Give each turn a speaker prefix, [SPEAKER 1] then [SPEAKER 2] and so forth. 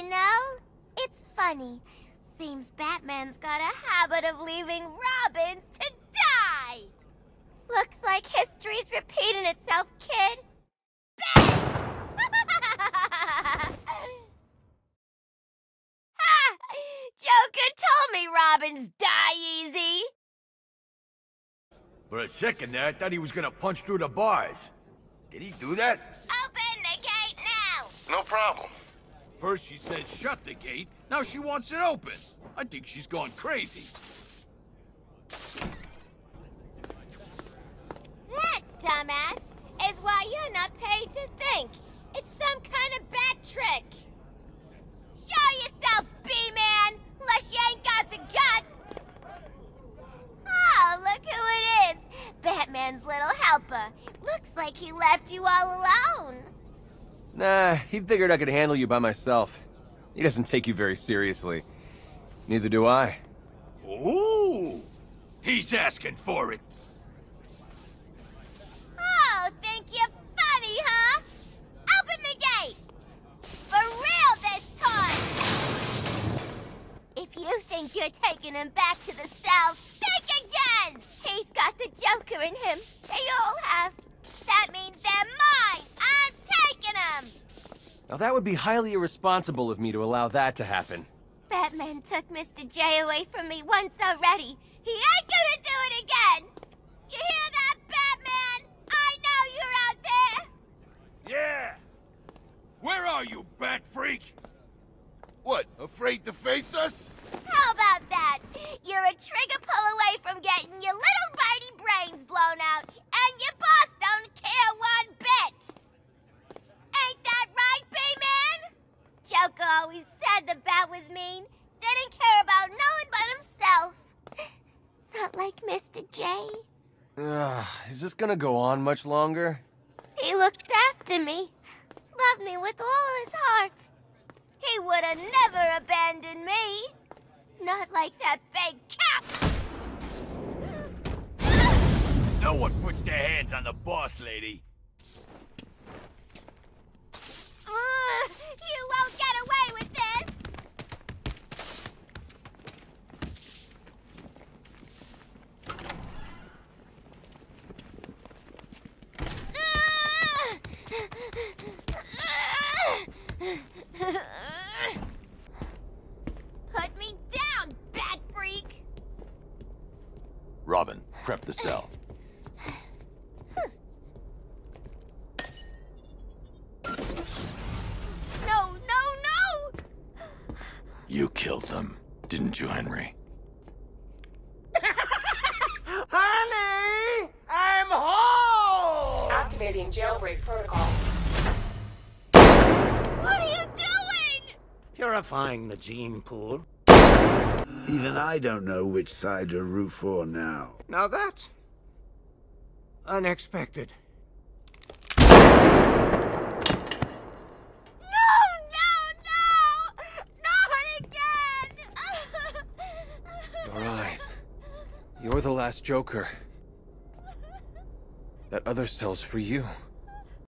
[SPEAKER 1] you know? It's funny. Seems Batman's got a habit of leaving Robins to die! Looks like history's repeating itself, kid. Joker told me Robins die easy.
[SPEAKER 2] For a second there, I thought he was gonna punch through the bars. Did he do that?
[SPEAKER 1] Open the gate now!
[SPEAKER 3] No problem.
[SPEAKER 2] First she said shut the gate, now she wants it open. I think she's gone crazy.
[SPEAKER 1] That, dumbass, is why you're not paid to think. It's some kind of bat trick. Show yourself, B-Man, unless you ain't got the guts. Oh, look who it is. Batman's little helper. Looks like he left you all alone.
[SPEAKER 4] Nah, he figured I could handle you by myself. He doesn't take you very seriously. Neither do I.
[SPEAKER 2] Ooh! He's asking for it.
[SPEAKER 1] Oh, think you're funny, huh? Open the gate! For real this time! If you think you're taking him back to the cell, think again! He's got the Joker in him. They all have. That means they're mine! I'm taking them!
[SPEAKER 4] Now that would be highly irresponsible of me to allow that to happen.
[SPEAKER 1] Batman took Mr. J away from me once already. He ain't gonna do it again! You hear that, Batman? I know you're out there!
[SPEAKER 2] Yeah! Where are you, bat freak?
[SPEAKER 3] What, afraid to face us?
[SPEAKER 1] How about that? You're a trigger pull away from getting your little bitey brains blown out, and your boss don't care one bit! Ain't that right, B-Man? Joker always said the bat was mean. Didn't care about no one but himself. Not like Mr. J.
[SPEAKER 4] Ugh, is this gonna go on much longer?
[SPEAKER 1] He looked after me. Loved me with all his heart. He would have never abandoned me. Not like that big cap.
[SPEAKER 2] No one puts their hands on the boss lady.
[SPEAKER 1] Ugh, you won't get away with this. Put me down, bat freak!
[SPEAKER 2] Robin, prep the cell.
[SPEAKER 1] No, no, no!
[SPEAKER 2] You killed them, didn't you, Henry?
[SPEAKER 5] Honey, I'm home!
[SPEAKER 6] Activating jailbreak protocol.
[SPEAKER 1] What are you doing?
[SPEAKER 5] Purifying the gene pool.
[SPEAKER 7] Even I don't know which side to root for now.
[SPEAKER 5] Now that's unexpected.
[SPEAKER 1] No, no, no! Not again!
[SPEAKER 4] Your eyes. You're the last Joker. That other cell's for you.